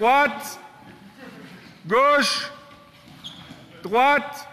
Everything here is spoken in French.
droite, gauche, droite,